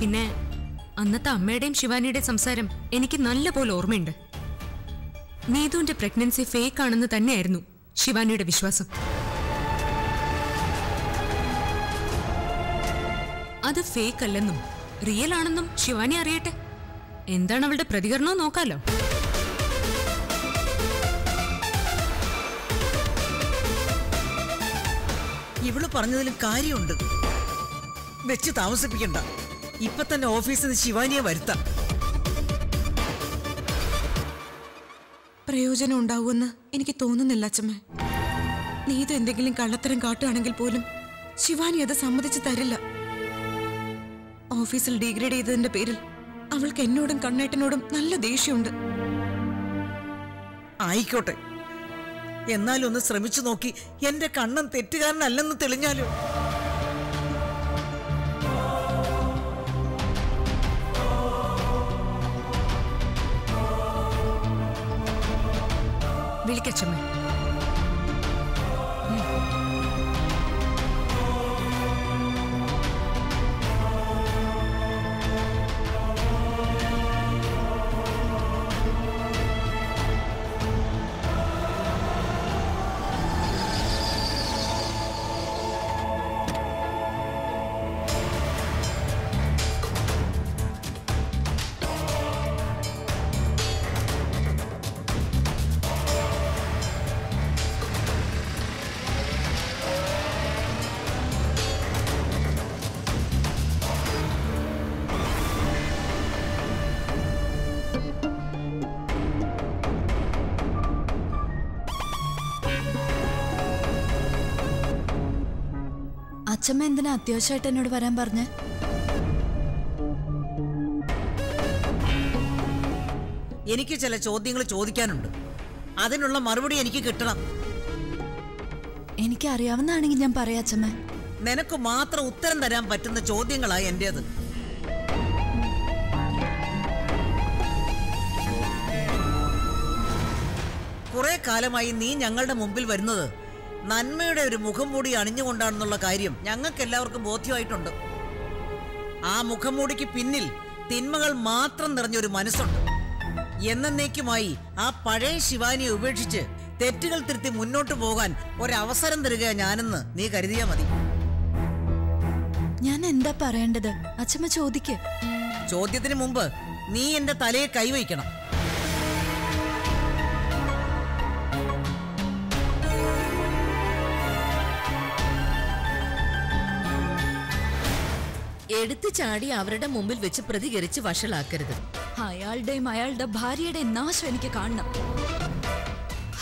പിന്നെ അന്നത്തെ അമ്മയുടെയും ശിവാനിയുടെയും സംസാരം എനിക്ക് നല്ലപോലെ ഓർമ്മയുണ്ട്. നീതുവിന്റെ പ്രഗ്നൻസി ഫേക്ക് ആണെന്ന് തന്നെയായിരുന്നു ശിവാനിയുടെ വിശ്വാസം. അത് ഫേക്ക് അല്ലെന്നും റിയൽ ആണെന്നും ശിവാനി അറിയട്ടെ? എന്താണ് അവളുടെ പ്രതികരണം നോക്കാലോ? ഇവൾ പറഞ്ഞതിലും കാര്യമുണ്ട്. വെച്ച് താമസിപ്പിക്കണ്ട. ഇപ്പൊ തന്നെ ഓഫീസിൽ നിന്ന് ശിവാനിയെ വരുത്താം. പ്രയോജനം ഉണ്ടാവുമെന്ന് എനിക്ക് തോന്നുന്നില്ല അച്ഛമ്മ നീതു എന്തെങ്കിലും കള്ളത്തരം കാട്ടുകയാണെങ്കിൽ പോലും ശിവാനി അത് സമ്മതിച്ചു തരില്ല. ഓഫീസിൽ ഡിഗ്രേഡ് ചെയ്തതിന്റെ പേരിൽ അവൾക്ക് എന്നോടും കണ്ണേട്ടനോടും നല്ല ദേഷ്യമുണ്ട്. ആയിക്കോട്ടെ. എന്നാലും ഒന്ന് ശ്രമിച്ചു നോക്കി. എന്റെ കണ്ണൻ തെറ്റുകാരനല്ലെന്ന് തെളിഞ്ഞാലോ? വിളിക്കച്ചമ്മ അച്ഛമ്മ എന്തിനാ അത്യാവശ്യമായിട്ട് എന്നോട് വരാൻ പറഞ്ഞേ? എനിക്ക് ചില ചോദ്യങ്ങൾ ചോദിക്കാനുണ്ട്. അതിനുള്ള മറുപടി എനിക്ക് കിട്ടണം. എനിക്ക് അറിയാവുന്നതാണെങ്കിൽ ഞാൻ പറയാം അച്ഛമ്മ. നിനക്ക് മാത്രം ഉത്തരം തരാൻ പറ്റുന്ന ചോദ്യങ്ങളാ എന്റേത്. കുറെ കാലമായി നീ ഞങ്ങളുടെ മുമ്പിൽ വരുന്നത് നന്മയുടെ ഒരു മുഖം മൂടി അണിഞ്ഞുകൊണ്ടാണെന്നുള്ള കാര്യം ഞങ്ങൾക്ക് എല്ലാവർക്കും ബോധ്യമായിട്ടുണ്ട്. ആ മുഖംമൂടിക്ക് പിന്നിൽ തിന്മകൾ മാത്രം നിറഞ്ഞൊരു മനസ്സുണ്ട്. എന്നേക്കുമായി ആ പഴയ ശിവാനിയെ ഉപേക്ഷിച്ച് തെറ്റുകൾ തിരുത്തി മുന്നോട്ട് പോകാൻ ഒരവസരം തരിക ഞാനെന്ന് നീ കരുതിയാ മതി. ഞാൻ എന്താ പറയേണ്ടത്? അച്ഛമ്മ ചോദിക്ക്. ചോദ്യത്തിന് മുമ്പ് നീ എന്റെ തലയെ കൈവയ്ക്കണം. എടുത്തു ചാടി അവരുടെ മുമ്പിൽ വെച്ച് പ്രതികരിച്ച് വഷളാക്കരുത്. അയാളുടെയും അയാളുടെ ഭാര്യയുടെ നാശം എനിക്ക് കാണണം.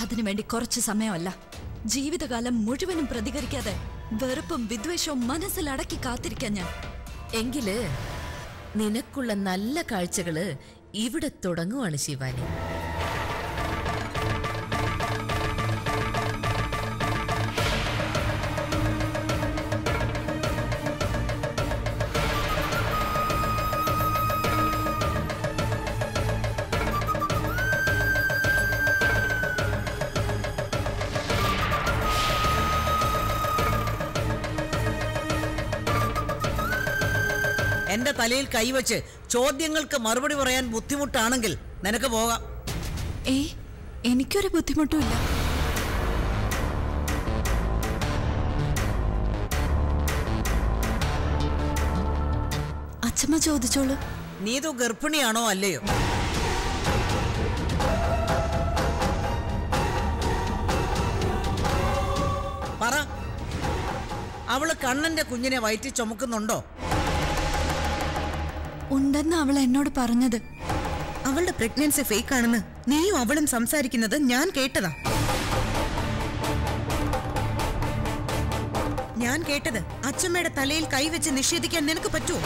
അതിനുവേണ്ടി കുറച്ച് സമയമല്ല. ജീവിതകാലം മുഴുവനും പ്രതികരിക്കാതെ വെറുപ്പും വിദ്വേഷവും മനസ്സിൽ അടക്കി കാത്തിരിക്കാൻ ഞാൻ. എങ്കിൽ നിനക്കുള്ള നല്ല കാഴ്ചകൾ ഇവിടെ തുടങ്ങുവാണ് ശിവാനി. കൈവച്ച് ചോദ്യങ്ങൾക്ക് മറുപടി പറയാൻ ബുദ്ധിമുട്ടാണെങ്കിൽ നിനക്ക് പോകാം. ഏയ് എനിക്കൊരു ബുദ്ധിമുട്ടുമില്ല അച്ഛമ്മ ചോദിച്ചോളൂ. നീതു ഗർഭിണിയാണോ അല്ലയോ? പറ. അവൾ കണ്ണന്റെ കുഞ്ഞിനെ വയറ്റി ചുമക്കുന്നുണ്ടോ? ഉണ്ടെന്ന് അവൾ എന്നോട് പറഞ്ഞത്. അവളുടെ പ്രഗ്നൻസി ഫേക്ക് ആണെന്ന് നീയും അവളും സംസാരിക്കുന്നത് ഞാൻ കേട്ടതാ. ഞാൻ കേട്ടത് അച്ഛമ്മയുടെ തലയിൽ കൈവച്ച് നിഷേധിക്കാൻ നിനക്ക് പറ്റുമോ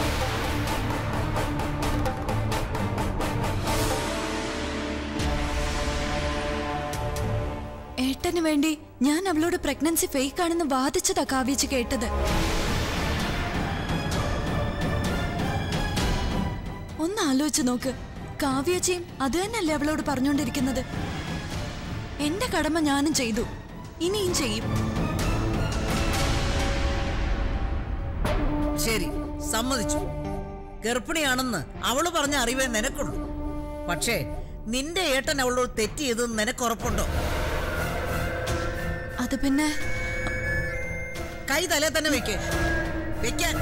ഏട്ടന് വേണ്ടി ഞാൻ അവളോട് പ്രഗ്നൻസി ഫേക്ക് ആണെന്ന് വാദിച്ചതാ കാവ്യച്ച് കേട്ടത്. ഒന്ന് ആലോചിച്ച് നോക്ക്. കാവ്യച്ചയും അത് തന്നെയല്ലേ അവളോട് പറഞ്ഞുകൊണ്ടിരിക്കുന്നത് എന്റെ കടമ ഞാനും ചെയ്തു. ഇനിയും ചെയ്യും. ശരി സമ്മതിച്ചു. ഗർഭിണിയാണെന്ന് അവൾ പറഞ്ഞ അറിവേ നിനക്കുള്ളൂ. പക്ഷേ നിന്റെ ഏട്ടൻ അവളോട് തെറ്റ് ചെയ്തെന്ന് നിനക്കുറപ്പുണ്ടോ അത് പിന്നെ കൈ തലേ തന്നെ വെക്കേ. വെക്കാൻ.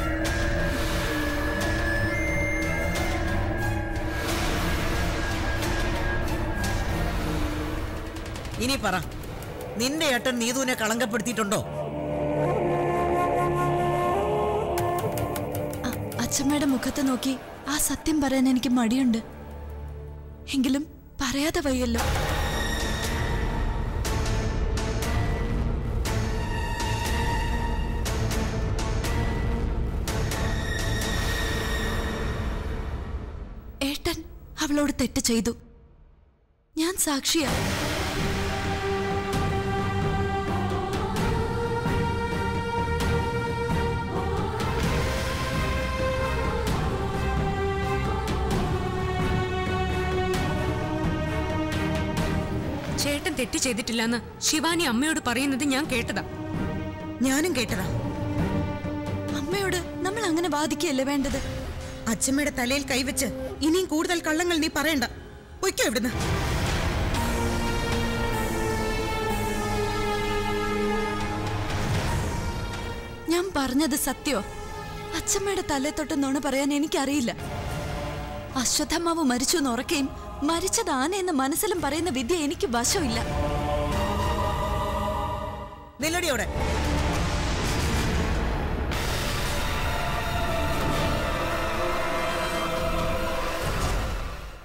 ഇനി പറ നിന്റെ ഏട്ടൻ നീതുവിനെ കളങ്കപ്പെടുത്തിയിട്ടുണ്ടോ? അച്ഛമ്മയുടെ മുഖത്ത് നോക്കി ആ സത്യം പറയാൻ എനിക്ക് മടിയുണ്ട്. എങ്കിലും പറയാതെ വയ്യല്ലോ. ഏട്ടൻ അവളോട് തെറ്റ് ചെയ്തു. ഞാൻ സാക്ഷിയാ. ചേട്ടൻ തെറ്റ് ചെയ്തിട്ടില്ലെന്ന് ശിവാനി അമ്മയോട് പറയുന്നത് ഞാൻ കേട്ടതാ. ഞാനും കേട്ടതാ. അമ്മയോട് നമ്മൾ അങ്ങനെ വാദിക്കുകയല്ലേ വേണ്ടത്? അച്ഛമ്മയുടെ തലയിൽ കൈവച്ച് ഇനിയും കൂടുതൽ കള്ളങ്ങൾ നീ പറയണ്ട. പൊയ്ക്കോ ഇവിടുന്ന്. ഞാൻ പറഞ്ഞത് സത്യോ? അച്ഛമ്മയുടെ തലേ തൊട്ട് നുണ പറയാൻ എനിക്കറിയില്ല. അശ്വത്ഥമാവ് മരിച്ചു എന്ന് ഉറക്കുകയും മരിച്ചത് ആനയെന്ന് മനസ്സിലും പറയുന്ന വിദ്യ എനിക്ക് വശമില്ല. നില്ലടി അവിടെ.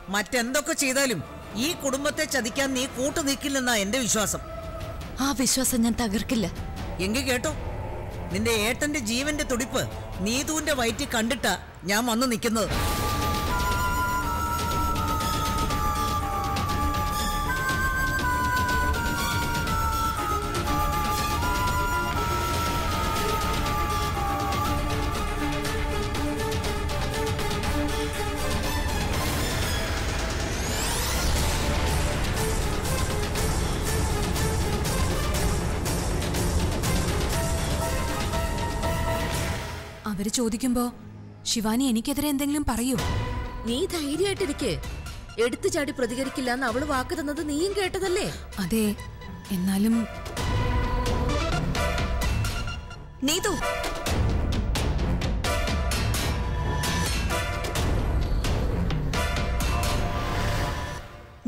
മറ്റെന്തൊക്കെ ചെയ്താലും ഈ കുടുംബത്തെ ചതിക്കാൻ നീ കൂട്ടു നിൽക്കില്ലെന്നാ എന്റെ വിശ്വാസം. ആ വിശ്വാസം ഞാൻ തകർക്കില്ല. എങ്കിൽ കേട്ടോ? നിന്റെ ഏട്ടന്റെ ജീവന്റെ തുടിപ്പ് നീതുവിന്റെ വയറ്റിൽ കണ്ടിട്ടാ ഞാൻ വന്നു നിൽക്കുന്നത്. ചോദിക്കുമ്പോ ശിവാനി എനിക്കെതിരെ എന്തെങ്കിലും പറയൂ. നീ ധൈര്യമായിട്ടിരിക്കെ. എടുത്തു ചാടി പ്രതികരിക്കില്ല എന്ന് അവൾ വാക്ക് തന്നത് നീയും കേട്ടതല്ലേ? അതെ എന്നാലും നീതു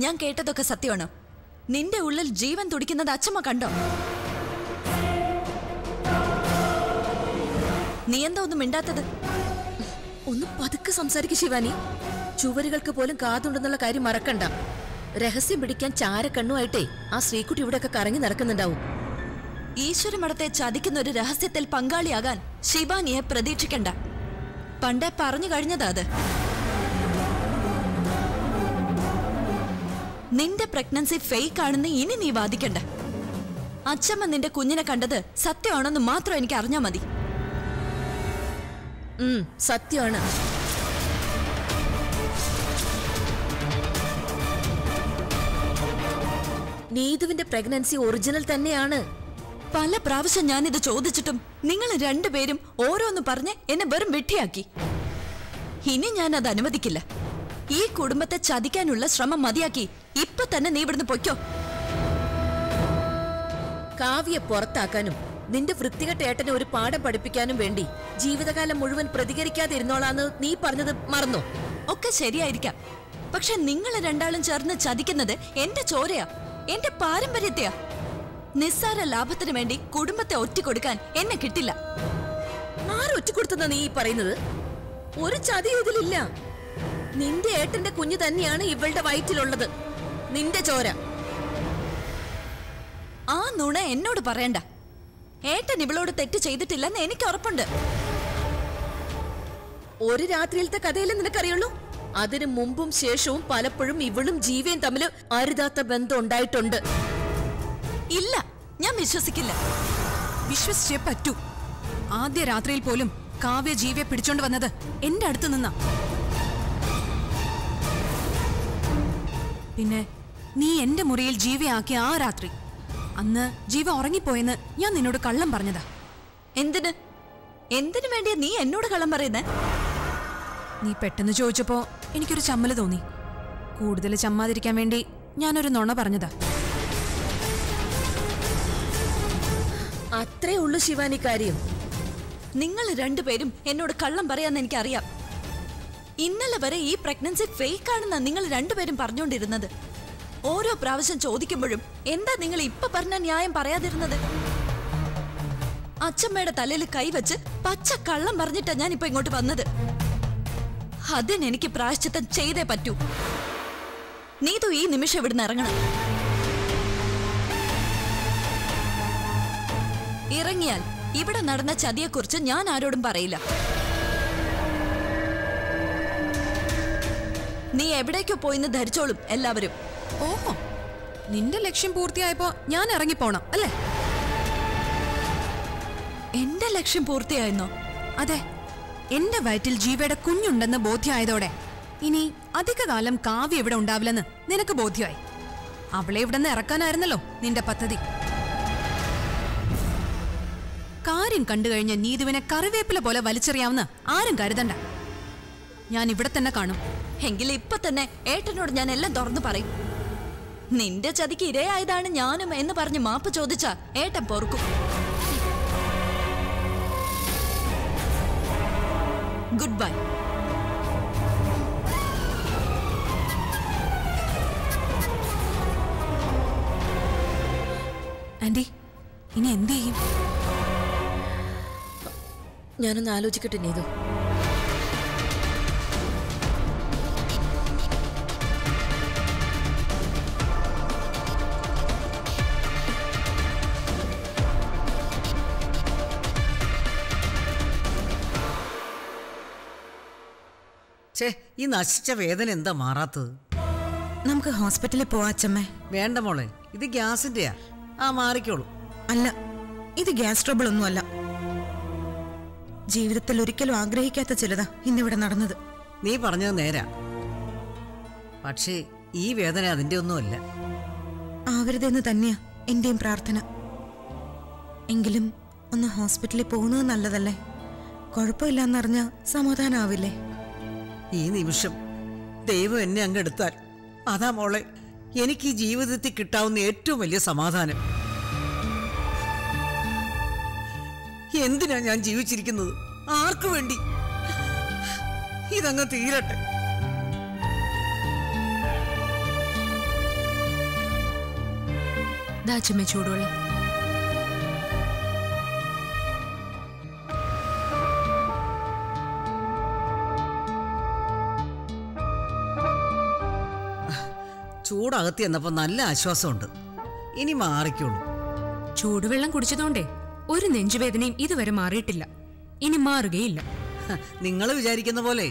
ഞാൻ കേട്ടതൊക്കെ സത്യമാണ്. നിന്റെ ഉള്ളിൽ ജീവൻ തുടിക്കുന്നത് അച്ഛമ്മ കണ്ടോ? നീ എന്താ ഒന്നും മിണ്ടാത്തത്? ഒന്ന് പതുക്കെ സംസാരിക്കും ശിവാനി. ചുവരുകൾക്ക് പോലും കാതുണ്ടെന്നുള്ള കാര്യം മറക്കണ്ട. രഹസ്യം പിടിക്കാൻ ചാരക്കണ്ണുമായിട്ടേ ആ ശ്രീകുട്ടി ഇവിടെയൊക്കെ കറങ്ങി നടക്കുന്നുണ്ടാവും. ഈശ്വരമഠത്തെ ചതിക്കുന്ന ഒരു രഹസ്യത്തിൽ പങ്കാളിയാകാൻ ശിവാനിയെ പ്രതീക്ഷിക്കണ്ട. പണ്ടേ പറഞ്ഞു കഴിഞ്ഞതാ അത്. നിന്റെ പ്രഗ്നൻസി ഫേക്ക് ആണെന്ന് ഇനി നീ വാദിക്കണ്ട. അച്ഛമ്മ നിന്റെ കുഞ്ഞിനെ കണ്ടത് സത്യമാണെന്ന് മാത്രം എനിക്ക് അറിഞ്ഞാൽ മതി. സത്യമാണ്. നീതുവിന്റെ പ്രഗ്നൻസി ഒറിജിനൽ തന്നെയാണ്. പല പ്രാവശ്യം ഞാനിത് ചോദിച്ചിട്ടും നിങ്ങൾ രണ്ടുപേരും ഓരോന്ന് പറഞ്ഞ് എന്നെ വെറും വെട്ടിയാക്കി ഇനി ഞാൻ അത് അനുവദിക്കില്ല. ഈ കുടുംബത്തെ ചതിക്കാനുള്ള ശ്രമം മതിയാക്കി. ഇപ്പൊ തന്നെ നീ ഇവിടുന്ന് പൊയ്ക്കോ. കാവ്യ പുറത്താക്കാനും നിന്റെ വൃത്തികെട്ട ഏട്ടനെ ഒരു പാഠം പഠിപ്പിക്കാനും വേണ്ടി ജീവിതകാലം മുഴുവൻ പ്രതികരിക്കാതിരുന്നോളാന്ന് നീ പറഞ്ഞത് മറന്നോ. ഒക്കെ ശരിയായിരിക്കാം. പക്ഷെ നിങ്ങൾ രണ്ടാളും ചേർന്ന് ചതിക്കുന്നത് എന്റെ ചോരയാ. എന്റെ പാരമ്പര്യത്തെയാ. നിസ്സാര ലാഭത്തിന് വേണ്ടി കുടുംബത്തെ ഒറ്റിക്കൊടുക്കാൻ എന്നെ കിട്ടില്ല. ആരൊറ്റിക്കൊടുത്തെന്ന നീ ഈ പറയുന്നത്? ഒരു ചതിയും ഇതിലില്ല. നിന്റെ ഏട്ടന്റെ കുഞ്ഞു തന്നെയാണ് ഇവളുടെ വയറ്റിലുള്ളത്. നിന്റെ ചോര. ആ നുണ എന്നോട് പറയണ്ട. ഏട്ടൻ ഇവളോട് തെറ്റ് ചെയ്തിട്ടില്ലെന്ന് എനിക്ക് ഉറപ്പുണ്ട്. ഒരു രാത്രിയിലത്തെ കഥയിലെ നിനക്കറിയുള്ളൂ? അതിനു മുമ്പും ശേഷവും പലപ്പോഴും ഇവളും ജീവയും തമ്മിൽ അരുതാത്ത ബന്ധം ഉണ്ടായിട്ടുണ്ട്. ഇല്ല ഞാൻ വിശ്വസിക്കില്ല. വിശ്വസിച്ചേ പറ്റൂ. ആദ്യ രാത്രിയിൽ പോലും കാവ്യ ജീവിയെ പിടിച്ചോണ്ട് വന്നത് എന്റെ അടുത്ത് നിന്നാ. പിന്നെ നീ എന്റെ മുറിയിൽ ജീവയാക്കിയ ആ രാത്രി അന്ന് ജീവ ഉറങ്ങിപ്പോയെന്ന് ഞാൻ നിന്നോട് കള്ളം പറഞ്ഞതാ. എന്തിന്? എന്തിനു വേണ്ടിയാ നീ എന്നോട് കള്ളം പറയുന്നേ? നീ പെട്ടെന്ന് ചോദിച്ചപ്പോ എനിക്കൊരു ചമ്മൽ തോന്നി. കൂടുതൽ ചമ്മാതിരിക്കാൻ വേണ്ടി ഞാനൊരു നുണ പറഞ്ഞതാ. അത്രേ ഉള്ളു ശിവാനി കാര്യം. നിങ്ങൾ രണ്ടുപേരും എന്നോട് കള്ളം പറയാന്ന് എനിക്കറിയാം. ഇന്നലെ വരെ ഈ പ്രഗ്നൻസി ഫേക്ക് ആണെന്നാ നിങ്ങൾ രണ്ടുപേരും പറഞ്ഞുകൊണ്ടിരുന്നത് ഓരോ പ്രാവശ്യം ചോദിക്കുമ്പോഴും എന്താ നിങ്ങൾ ഇപ്പൊ പറഞ്ഞ ന്യായം പറയാതിരുന്നത്? അച്ഛമ്മയുടെ തലയിൽ കൈവച്ച് പച്ച കള്ളം പറഞ്ഞിട്ടാ ഞാൻ ഇപ്പൊ ഇങ്ങോട്ട് വന്നത്. അതിനെനിക്ക് പ്രായശ്ചിത്തം ചെയ്തേ പറ്റൂ. നീതു ഈ നിമിഷം ഇവിടുന്ന് ഇറങ്ങണം. ഇറങ്ങിയാൽ ഇവിടെ നടന്ന ചതിയെക്കുറിച്ച് ഞാൻ ആരോടും പറയില്ല. നീ എവിടേക്കോ പോയിന്ന് ധരിച്ചോളും എല്ലാവരും. ഓഹോ നിന്റെ ലക്ഷ്യം പൂർത്തിയായപ്പോ ഞാൻ ഇറങ്ങിപ്പോണം അല്ലേ? എന്റെ ലക്ഷ്യം പൂർത്തിയായിരുന്നോ അതെ എന്റെ വയറ്റിൽ ജീവയുടെ കുഞ്ഞുണ്ടെന്ന് ബോധ്യമായതോടെ ഇനി അധികകാലം കാവ്യ ഇവിടെ ഉണ്ടാവില്ലെന്ന് നിനക്ക് ബോധ്യമായി അവളെ ഇവിടെ നിന്ന് ഇറക്കാനായിരുന്നല്ലോ നിന്റെ പദ്ധതി. കാര്യം കണ്ടു കഴിഞ്ഞ നീതുവിനെ കറിവേപ്പില പോലെ വലിച്ചെറിയാവുന്ന ആരും കരുതണ്ട. ഞാൻ ഇവിടെ തന്നെ കാണും. എങ്കിൽ ഇപ്പൊ തന്നെ ഏട്ടനോട് ഞാൻ എല്ലാം തുറന്നു പറയും. നിന്റെ ചതിക്ക് ഇരയായതാണ് ഞാനും എന്ന് പറഞ്ഞ് മാപ്പ് ചോദിച്ച ഏട്ടൻ പൊറുക്കും. ഗുഡ് ബൈ ആന്റി ഇനി എന്ത് ചെയ്യും? ഞാനൊന്ന് ആലോചിക്കട്ടെ നീതു ഈ നശിച്ച വേദന എന്താ മാറാത്തത്? നമുക്ക് ഹോസ്പിറ്റലിൽ പോവാച്ചമ്മേ വേണ്ട മോളെ ഇത് ഗ്യാസിന്റെയാ. ആ മാറിക്കോളൂ. അല്ല ഇത് ഗ്യാസ് ട്രബിൾ ഒന്നുമല്ല ജീവിതത്തിൽ ഒരിക്കലും ആഗ്രഹിക്കാത്ത ചിലതാ ഇന്നിവിടെ നടന്നത്. നീ പറഞ്ഞത് നേരാ. പക്ഷേ ഈ വേദന അതിന്റെ ഒന്നുമല്ല. ആവരുതെന്ന് തന്നെയാ എന്റെയും പ്രാർത്ഥന. എങ്കിലും ഒന്ന് ഹോസ്പിറ്റലിൽ പോകുന്നത് നല്ലതല്ലേ? കുഴപ്പമില്ലെന്നറിഞ്ഞ സമാധാനാവില്ലേ? ഈ നിമിഷം ദൈവം എന്നെ അങ്ങ് എടുത്താൽ അതാ മോളെ എനിക്ക് ജീവിതത്തിൽ കിട്ടാവുന്ന ഏറ്റവും വലിയ സമാധാനം. എന്തിനാ ഞാൻ ജീവിച്ചിരിക്കുന്നത്? ആർക്കു വേണ്ടി? ഇതങ്ങ് തീരട്ടെ. ചൂടുവെള്ളം. ചൂടകത്തി എന്നപ്പോ നല്ല ആശ്വാസമുണ്ട്. ഇനി മാറിക്കോളൂ. ചൂടുവെള്ളം കുടിച്ചതുകൊണ്ടേ ഒരു നെഞ്ചുവേദനയും ഇതുവരെ മാറിയിട്ടില്ല. ഇനി മാറുകയില്ല. നിങ്ങൾ വിചാരിക്കുന്ന പോലെ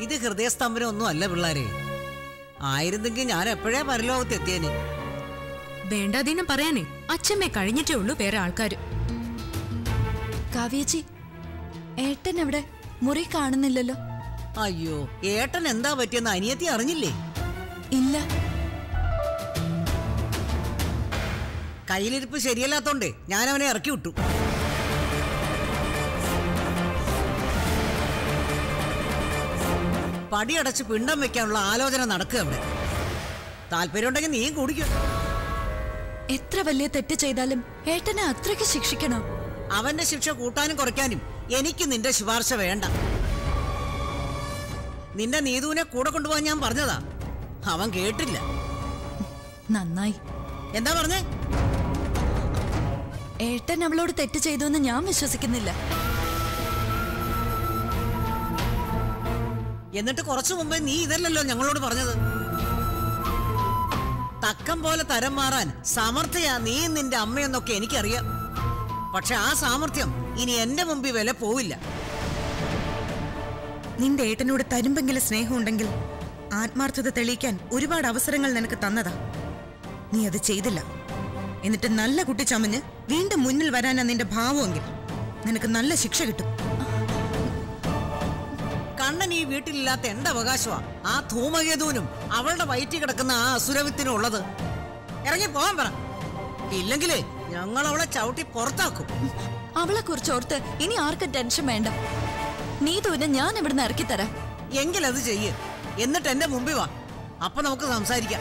ഇത് ഹൃദയസ്തംഭനം ഒന്നും അല്ല പിള്ളാരെ. ആയിരുന്നെങ്കിൽ ഞാൻ എപ്പോഴേ പരലോകത്ത് എത്തിയേനെ. വേണ്ടാതീനം പറയാനേ. അച്ഛമ്മേ കഴിഞ്ഞിട്ടേ ഉള്ളൂ വേറെ ആൾക്കാർ കാവ്യച്ചി ഏട്ടൻ എവിടെ മുറി കാണുന്നില്ലല്ലോ. അയ്യോ ഏട്ടൻ എന്താ പറ്റിയെന്ന് അനിയത്തി അറിഞ്ഞില്ലേ? ഇല്ല. കയ്യിലിരിപ്പ് ശരിയല്ലാത്തോണ്ട് ഞാൻ അവനെ ഇറക്കി വിട്ടു. പടിയടച്ച് പിണ്ടം വെക്കാനുള്ള ആലോചന നടക്കുക അവിടെ. താല്പര്യമുണ്ടെങ്കിൽ നീയും കുടിക്കും. എത്ര വലിയ തെറ്റ് ചെയ്താലും ഏട്ടനെ അത്രയ്ക്ക് ശിക്ഷിക്കണോ. അവന്റെ ശിക്ഷ കൂട്ടാനും കുറയ്ക്കാനും എനിക്ക് നിന്റെ ശുപാർശ വേണ്ട. നിന്റെ നീതുവിനെ കൂടെ കൊണ്ടുപോകാൻ ഞാൻ പറഞ്ഞതാ. അവൻ കേട്ടില്ല. നന്നായി. എന്താ പറഞ്ഞേ? ഏട്ടൻ അവളോട് തെറ്റ് ചെയ്തു എന്ന് ഞാൻ വിശ്വസിക്കുന്നില്ല. എന്നിട്ട് കുറച്ചു മുമ്പേ നീ ഇതല്ലല്ലോ ഞങ്ങളോട് പറഞ്ഞത്. തക്കം പോലെ തരം മാറാൻ സമർത്ഥയാ നീ നിന്റെ അമ്മയെന്നൊക്കെ എനിക്കറിയാം. പക്ഷെ ആ സാമർഥ്യം ഇനി എന്റെ മുമ്പിൽ വില പോവില്ല. നിന്റെ ഏട്ടനോട് തരുമ്പെങ്കിലും സ്നേഹമുണ്ടെങ്കിൽ ആത്മാർത്ഥത തെളിയിക്കാൻ ഒരുപാട് അവസരങ്ങൾ നിനക്ക് തന്നതാ. നീ അത് ചെയ്തില്ല. എന്നിട്ട് നല്ല കുട്ടി ചമഞ്ഞ് വീണ്ടും മുന്നിൽ വരാനാ നിന്റെ ഭാവമെങ്കിൽ നിനക്ക് നല്ല ശിക്ഷ കിട്ടും. കണ്ണൻ ഈ വീട്ടിലില്ലാത്ത എന്റെ അവകാശമാ. ആ ധൂമകേതുവിനും അവളുടെ വയറ്റിൽ കിടക്കുന്ന ആ അസുരവിത്തിനും ഉള്ളത്. ഇറങ്ങി പോവാൻ പറ. ഇല്ലെങ്കിലേ ഞങ്ങൾ അവളെ ചവിട്ടി പുറത്താക്കും. അവളെ കുറിച്ച് ഓർത്ത് ഇനി ആർക്കും ടെൻഷൻ വേണ്ട. നീ നീതുവിനെ ഞാൻ ഇവിടുന്ന് ഇറക്കി തരാം എങ്കിലത് ചെയ്യ്. എന്നിട്ട് എന്റെ മുമ്പിൽ വാ. അപ്പൊ നമുക്ക് സംസാരിക്കാം.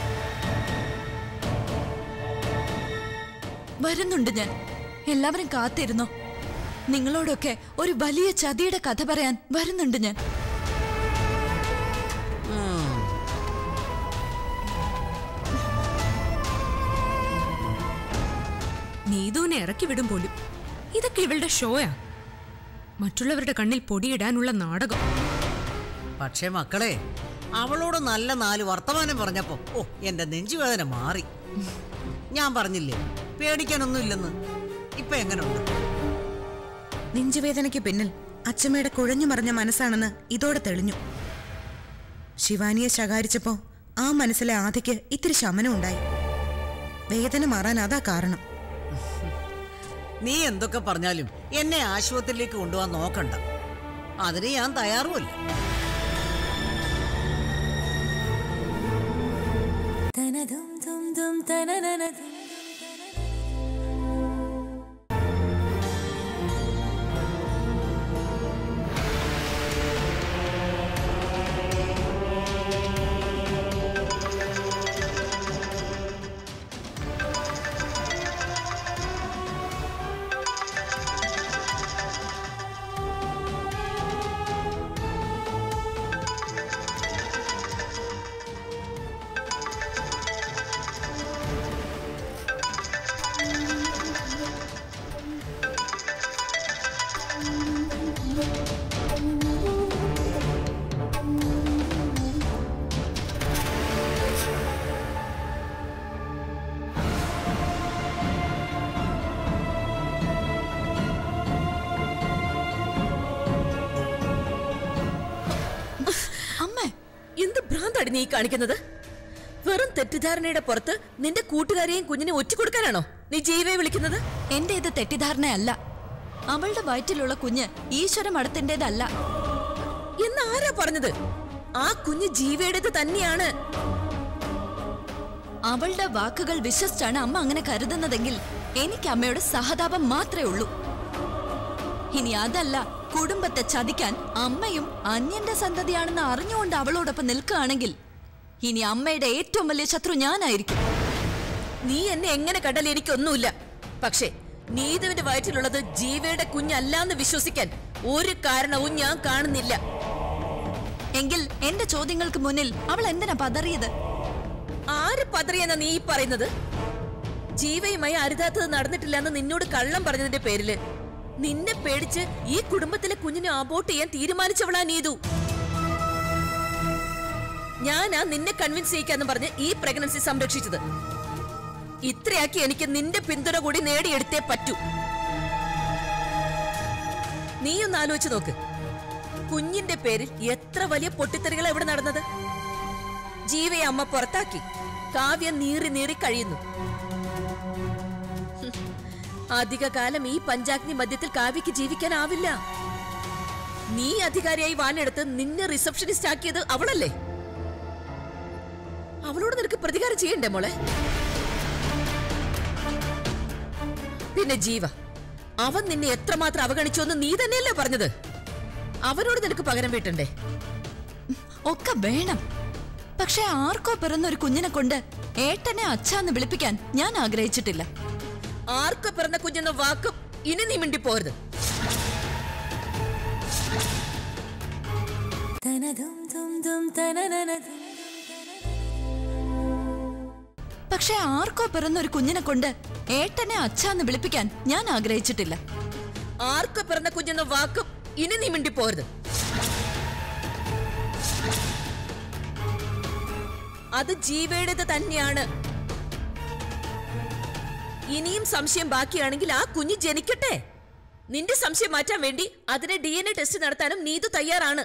വരുന്നുണ്ട് ഞാൻ. എല്ലാവരും കാത്തിരുന്നു? നിങ്ങളോടൊക്കെ ഒരു വലിയ ചതിയുടെ കഥ പറയാൻ വരുന്നുണ്ട് ഞാൻ. നീതുവിനെ ഇറക്കി വിടും പോലും. ഇതൊക്കെ ഇവളുടെ ഷോയാ. മറ്റുള്ളവരുടെ കണ്ണിൽ പൊടിയിടാനുള്ള നാടകം. പക്ഷേ മക്കളെ അവളോട് നല്ല നാല് വർത്തമാനം പറഞ്ഞപ്പോ ഓ എന്റെ നെഞ്ചുവേദന മാറി. ഞാൻ പറഞ്ഞില്ലേ പേടിക്കാനൊന്നും ഇല്ലെന്ന് ഇപ്പൊ എങ്ങനെയുണ്ട് നെഞ്ചുവേദനയ്ക്ക് പിന്നിൽ അച്ഛമ്മയുടെ കുഴഞ്ഞു മറിഞ്ഞ മനസ്സാണെന്ന് ഇതോടെ തെളിഞ്ഞു. ശിവാനിയെ ശകാരിച്ചപ്പോ ആ മനസ്സിലെ ആദിക്ക് ഇത്തിരി ശമനം ഉണ്ടായി വേദന മാറാൻ അതാ കാരണം. നീ എന്തൊക്കെ പറഞ്ഞാലും എന്നെ ആശുപത്രിയിലേക്ക് കൊണ്ടുപോകാൻ നോക്കണ്ട. അതിന് ഞാൻ തയ്യാറുമല്ല. അമ്മ എന്ത് നീ കാണിക്കുന്നത്? വെറും തെറ്റിദ്ധാരണയുടെ പുറത്ത് നിന്റെ കൂട്ടുകാരെയും കുഞ്ഞിനെ കൊടുക്കാനാണോ നീ ജീവയെ വിളിക്കുന്നത്? എന്റെ ഇത് തെറ്റിദ്ധാരണയല്ല. അവളുടെ വയറ്റിലുള്ള കുഞ്ഞ് ഈശ്വര മഠത്തിന്റേതല്ല. എന്ന് ആരാ പറഞ്ഞത്? ആ കുഞ്ഞ് ജീവയുടേത് തന്നെയാണ്. അവളുടെ വാക്കുകൾ വിശ്വസിച്ചാണ് അമ്മ അങ്ങനെ കരുതുന്നതെങ്കിൽ എനിക്ക് അമ്മയുടെ സഹതാപം മാത്രമേ ഉള്ളൂ. ഇനി അതല്ല കുടുംബത്തെ ചതിക്കാൻ അമ്മയും അന്യന്റെ സന്തതിയാണെന്ന് അറിഞ്ഞുകൊണ്ട് അവളോടൊപ്പം നിൽക്കുകയാണെങ്കിൽ ഇനി അമ്മയുടെ ഏറ്റവും വലിയ ശത്രു ഞാനായിരിക്കും. നീ എന്നെ എങ്ങനെ കണ്ടാൽ എനിക്കൊന്നുമില്ല. പക്ഷേ നീതുവിന്റെ വയറ്റിലുള്ളത് ജീവയുടെ കുഞ്ഞല്ലാന്ന് വിശ്വസിക്കാൻ ഒരു കാരണവും ഞാൻ കാണുന്നില്ല. എങ്കിൽ എന്റെ ചോദ്യങ്ങൾക്ക് മുന്നിൽ അവൾ എന്തിനാ പതറിയത്? ആര് പതറിയെന്ന നീ പറയുന്നത്? ജീവയുമായി അരുതാത്തത് നടന്നിട്ടില്ലെന്ന് നിന്നോട് കള്ളം പറഞ്ഞതിന്റെ പേരിൽ നിന്നെ പേടിച്ച് ഈ കുടുംബത്തിലെ കുഞ്ഞിനെ അബോട്ട് ചെയ്യാൻ തീരുമാനിച്ചവളാ നീതു. ഞാനാ നിന്നെ കൺവിൻസ് ചെയ്യിക്കാന്ന് പറഞ്ഞ് ഈ പ്രഗ്നൻസി സംരക്ഷിച്ചത്. ഇത്രയാക്കി എനിക്ക് നിന്റെ പിന്തുണ കൂടി നേടിയെടുത്തേ പറ്റൂ. നീ ഒന്ന് ആലോചിച്ച് നോക്ക്. കുഞ്ഞിന്റെ പേരിൽ എത്ര വലിയ പൊട്ടിത്തെറികൾ ഇവിടെ നടന്നത്? ജീവയെ അമ്മ പുറത്താക്കി. കാവ്യ നീറി നീറി കഴിയുന്നു. അധികകാലം ഈ പഞ്ചാഗ്നി മധ്യത്തിൽ കാവ്യക്ക് ജീവിക്കാനാവില്ല. നീ അധികാരിയായി വാനെടുത്ത് നിന്നെ റിസപ്ഷനിസ്റ്റ് ആക്കിയത് അവളല്ലേ? അവളോട് നിനക്ക് പ്രതികാരം ചെയ്യണ്ടേ മോളെ? പിന്നെ ജീവ അവൻ നിന്നെ എത്രമാത്രം അവഗണിച്ചു എന്ന് നീ തന്നെയല്ലേ പറഞ്ഞത്? അവനോട് നിനക്ക് പകരം വീട്ടണ്ടേ? ഒക്കെ വേണം. പക്ഷെ ആർക്കോ പിറന്ന ഒരു കുഞ്ഞിനെ കൊണ്ട് ഏട്ടനെ അച്ഛാന്ന് വിളിപ്പിക്കാൻ ഞാൻ ആഗ്രഹിച്ചിട്ടില്ല. ആർക്ക് പിറന്ന കുഞ്ഞെന്ന വാക്കും? ഇനി നീ മിണ്ടി പോരുത് പക്ഷെ ആർക്കോ പിറന്ന ഒരു കുഞ്ഞിനെ കൊണ്ട് ഏട്ടനെ അച്ഛന്ന് വിളിപ്പിക്കാൻ ഞാൻ ആഗ്രഹിച്ചിട്ടില്ല. ആർക്ക് പിറന്ന കുഞ്ഞെന്ന വാക്കും? ഇനി നീ മിണ്ടി പോരുത് അത് ജീവയുടേത് തന്നെയാണ്. ഇനിയും സംശയം ബാക്കിയാണെങ്കിൽ ആ കുഞ്ഞ് ജനിക്കട്ടെ. നിന്റെ സംശയം മാറ്റാൻ വേണ്ടി അതിനെ ഡി എൻ എ ടെസ്റ്റ് നടത്താനും നീതു തയ്യാറാണ്.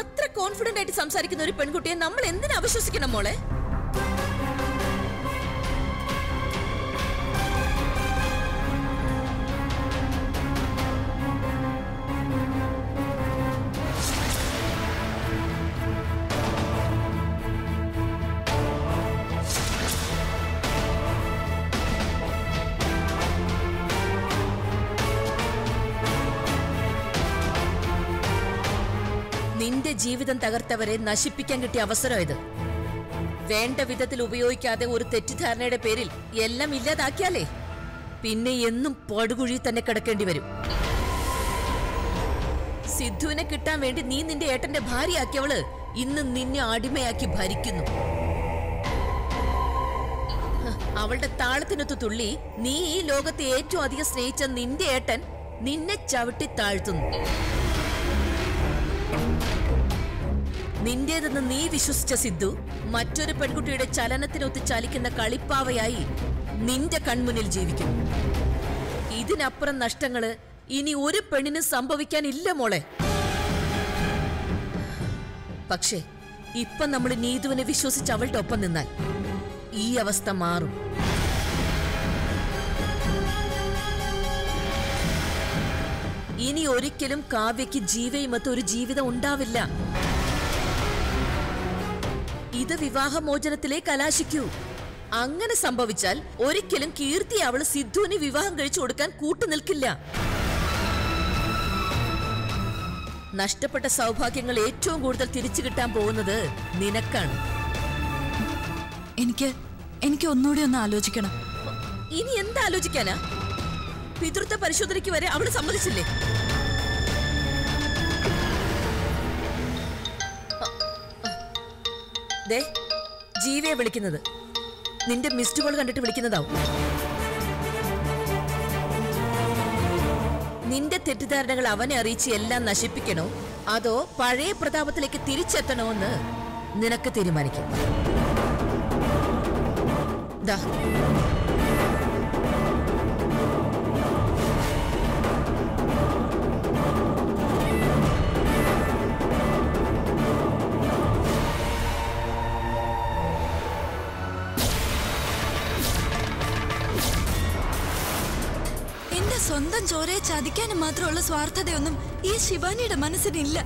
അത്ര കോൺഫിഡന്റ് ആയിട്ട് സംസാരിക്കുന്ന ഒരു പെൺകുട്ടിയെ നമ്മൾ എന്തിനാ വിശ്വസിക്കണം മോളെ? ജീവിതം തകർത്തവരെ നശിപ്പിക്കാൻ കിട്ടിയ അവസരം ഇത്. വേണ്ട വിധത്തിൽ ഉപയോഗിക്കാതെ ഒരു തെറ്റിദ്ധാരണയുടെ പേരിൽ എല്ലാം ഇല്ലാതാക്കിയാലേ? പിന്നെ എന്നും പടുകുഴി തന്നെ കിടക്കേണ്ടി വരും. സിദ്ധുവിനെ കിട്ടാൻ വേണ്ടി നീ നിന്റെ ഏട്ടന്റെ ഭാര്യയാക്കിയവൾ ഇന്ന് നിന്നെ അടിമയാക്കി ഭരിക്കുന്നു. അവളുടെ താളത്തിനൊത്ത് തുള്ളി നീ ഈ ലോകത്തെ ഏറ്റവും അധികം സ്നേഹിച്ച നിന്റെ ഏട്ടൻ നിന്നെ ചവിട്ടി താഴ്ത്തുന്നു. നിന്റേതെന്ന് നീ വിശ്വസിച്ച സിദ്ധു മറ്റൊരു പെൺകുട്ടിയുടെ ചലനത്തിനൊത്ത് ചലിക്കുന്ന കളിപ്പാവയായി നിന്റെ കൺമുന്നിൽ ജീവിക്കും. ഇതിനപ്പുറം നഷ്ടങ്ങൾ ഇനി ഒരു പെണ്ണിന് സംഭവിക്കാനില്ല മോളെ. പക്ഷേ ഇപ്പൊ നമ്മൾ നീതുവിനെ വിശ്വസിച്ച് അവളുടെ ഒപ്പം നിന്നാൽ ഈ അവസ്ഥ മാറും. ഇനി ഒരിക്കലും കാവ്യയ്ക്ക് ജീവയുമൊത്ത് ഒരു ജീവിതം ഉണ്ടാവില്ല. ഇത് വിവാഹമോചനത്തിലെ കലാശിക്കൂ. അങ്ങനെ സംഭവിച്ചാൽ ഒരിക്കലും കീർത്തി അവൾ സിദ്ധുവിന് വിവാഹം കഴിച്ചു കൊടുക്കാൻ കൂട്ടുനിൽക്കില്ല നഷ്ടപ്പെട്ട സൗഭാഗ്യങ്ങൾ ഏറ്റവും കൂടുതൽ തിരിച്ചു കിട്ടാൻ പോകുന്നത് നിനക്കാണ്. എനിക്ക് എനിക്ക് ഒന്നുകൂടി ഒന്ന് ആലോചിക്കണം. ഇനി എന്താലോചിക്കാനാ? പിതൃത്വ പരിശോധനയ്ക്ക് വരെ അവൾ സമ്മതിച്ചില്ലേ? ദേ ജീവയെ വിളിക്കുന്നത്. നിന്റെ മിസ്ഡ് കോൾ കണ്ടിട്ട് വിളിക്കുന്നതാവും. നിന്റെ തെറ്റിദ്ധാരണകൾ അവനെ അറിയിച്ച് എല്ലാം നശിപ്പിക്കണോ? അതോ പഴയ പ്രതാപത്തിലേക്ക് തിരിച്ചെത്തണോ എന്ന് നിനക്ക് തീരുമാനിക്കും. ദാ. സ്വന്തം ചോരയെ ചതിക്കാനും മാത്രമുള്ള സ്വാർത്ഥതയൊന്നും ഈ ശിവാനിയുടെ മനസ്സിനില്ല.